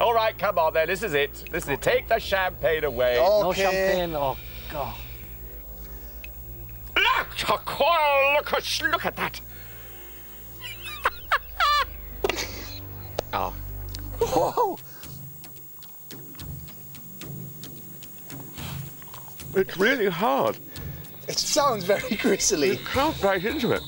All right, come on then. This is it. This is it. Take the champagne away. No champagne. Oh, God. Look, look, at- look at that. oh. Whoa. It's really hard. It sounds very gristly. Can't bite into it.